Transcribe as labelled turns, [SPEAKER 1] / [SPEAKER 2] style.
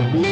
[SPEAKER 1] Bye.